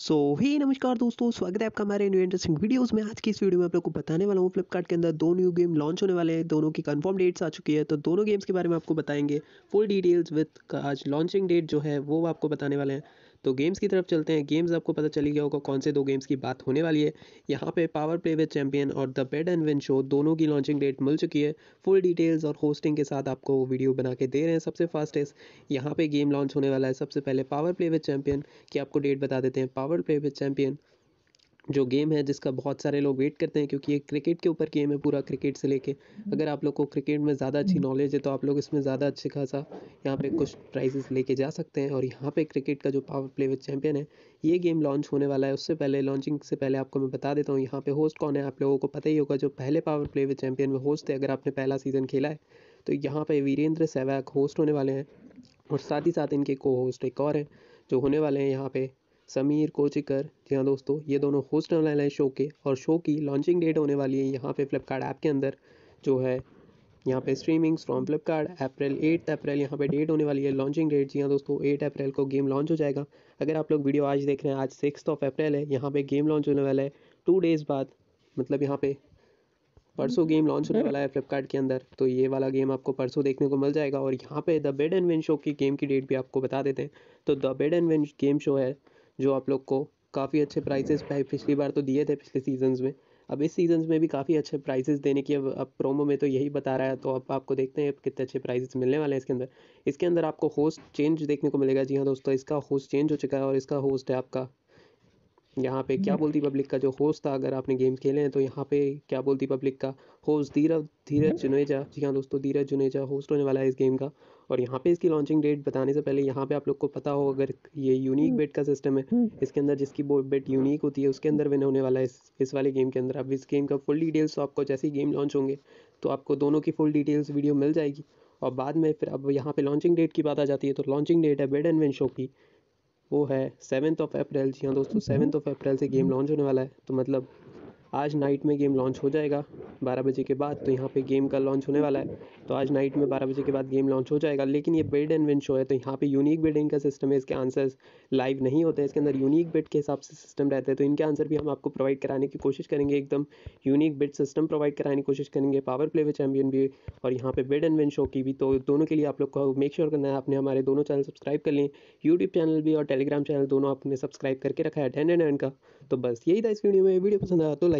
सो so, ही नमस्कार दोस्तों स्वागत है आपका हमारे न्यू इंटरेस्टिंग वीडियोस में। आज की इस वीडियो में आप लोग को बताने वाला हूँ फ्लिपकार्ट के अंदर दो न्यू गेम लॉन्च होने वाले हैं। दोनों की कंफर्म डेट्स आ चुकी है तो दोनों गेम्स के बारे में आपको बताएँगे। फुल डिटेल्स विथ आज लॉन्चिंग डेट जो है वो आपको बताने वाले हैं। तो गेम्स की तरफ़ चलते हैं। गेम्स आपको पता चली गया होगा कौन से दो गेम्स की बात होने वाली है। यहाँ पे पावर प्ले विद चैंपियन और the bet and win show दोनों की लॉन्चिंग डेट मिल चुकी है। फुल डिटेल्स और होस्टिंग के साथ आपको वो वीडियो बना के दे रहे हैं सबसे फास्टेस्ट यहाँ पे गेम लॉन्च होने वाला है। सबसे पहले पावर प्ले विद चैंपियन की आपको डेट बता देते हैं। पावर प्ले विद चैंपियन जो गेम है जिसका बहुत सारे लोग वेट करते हैं क्योंकि ये क्रिकेट के ऊपर गेम है पूरा क्रिकेट से लेके। अगर आप लोग को क्रिकेट में ज़्यादा अच्छी नॉलेज है तो आप लोग इसमें ज़्यादा अच्छे खासा यहाँ पे कुछ प्राइजेस लेके जा सकते हैं और यहाँ पे क्रिकेट का जो पावर प्ले विद चैम्पियन है ये गेम लॉन्च होने वाला है। उससे पहले लॉन्चिंग से पहले आपको मैं बता देता हूँ यहाँ पे होस्ट कौन है? आप लोगों को पता ही होगा जो पहले पावर प्ले विद चैम्पियन में होस्ट थे अगर आपने पहला सीज़न खेला है तो यहाँ पे वीरेंद्र सहवाग होस्ट होने वाले हैं और साथ ही साथ इनके को होस्ट एक और हैं जो होने वाले हैं यहाँ पे। समीर कोचिकर। जी हाँ दोस्तों, ये दोनों होस्ट होने वाले हैं शो के और शो की लॉन्चिंग डेट होने वाली है यहाँ पे फ्लिपकार्ट ऐप के अंदर, जो है यहाँ पे streamings from Flipkart April eight April यहाँ पे डेट होने वाली है लॉन्चिंग डेट जी हाँ दोस्तों एट अप्रैल को गेम लॉन्च हो जाएगा। अगर आप लोग वीडियो आज देख रहे हैं, आज सिक्स ऑफ़ अप्रैल है, यहाँ पे गेम लॉन्च होने वाला है टू डेज़ बाद मतलब यहाँ पे परसों गेम लॉन्च होने वाला है फ्लिपकार्ट के अंदर। तो ये वाला गेम आपको परसों देखने को मिल जाएगा और यहाँ पे the bet and win show की गेम की डेट भी आपको बता देते हैं। तो the bet and win game show है जो आप लोग को काफ़ी अच्छे प्राइसेस पिछली बार तो दिए थे पिछले सीजन्स में। अब इस सीज़न में भी काफ़ी अच्छे प्राइजेस देने की अब अब प्रोमो में तो यही बता रहा है तो अब आपको देखते हैं कितने अच्छे प्राइजेस मिलने वाले हैं इसके अंदर। इसके अंदर आपको होस्ट चेंज देखने को मिलेगा। जी हाँ दोस्तों, इसका होस्ट चेंज हो चुका है और इसका होस्ट है आपका यहाँ पे क्या बोलती पब्लिक का जो होस्ट था अगर आपने गेम खेले हैं तो यहाँ पे क्या बोलती पब्लिक का होस्ट? धीरज धीरज जुनेजा। जी हाँ दोस्तों धीरज जुनेजा होस्ट होने वाला है इस गेम का। और यहाँ पे इसकी लॉन्चिंग डेट बताने से पहले यहाँ पे आप लोग को पता हो अगर ये यूनिक बेट का सिस्टम है इसके अंदर जिसकी बेट यूनिक होती है उसके अंदर विन होने वाला है इस इस वाले गेम के अंदर। अब इस गेम का फुल डिटेल्स तो आपको जैसे ही गेम लॉन्च होंगे तो आपको दोनों की फुल डिटेल्स वीडियो मिल जाएगी। और बाद में फिर अब यहाँ पे लॉन्चिंग डेट की बात आ जाती है तो लॉन्चिंग डेट है बेड एंड विन शो की। वो है सेवन्थ ऑफ़ अप्रैल जी हाँ दोस्तों सेवन्थ ऑफ़ अप्रैल से गेम लॉन्च होने वाला है। तो मतलब आज नाइट में गेम लॉन्च हो जाएगा बारह बजे के बाद तो यहाँ पे गेम का लॉन्च होने वाला है। तो आज नाइट में बारह बजे के बाद गेम लॉन्च हो जाएगा, लेकिन ये बेड एंड विन शो है तो यहाँ पे यूनिक बेडिंग का सिस्टम है, इसके आंसर्स लाइव नहीं होते इसके अंदर यूनिक बेड के हिसाब से सिस्टम रहते हैं तो इनके आंसर भी हम आपको प्रोवाइड कराने की कोशिश करेंगे। एकदम यूनिक बेड सिस्टम प्रोवाइड कराने की कोशिश करेंगे पावर प्ले विद चैम्पियन भी, और यहाँ पे बेड एंड विन शो की भी। तो दोनों के लिए आप लोग को मेक श्योर करना है, आपने हमारे दोनों चैनल सब्सक्राइब कर लिए यूट्यूब चैनल भी और टेलीग्राम चैनल दोनों आपने सब्सक्राइब करके रखा है टेन एंड का। तो बस यही था इस वीडियो में, वीडियो पसंद आया तो लाइक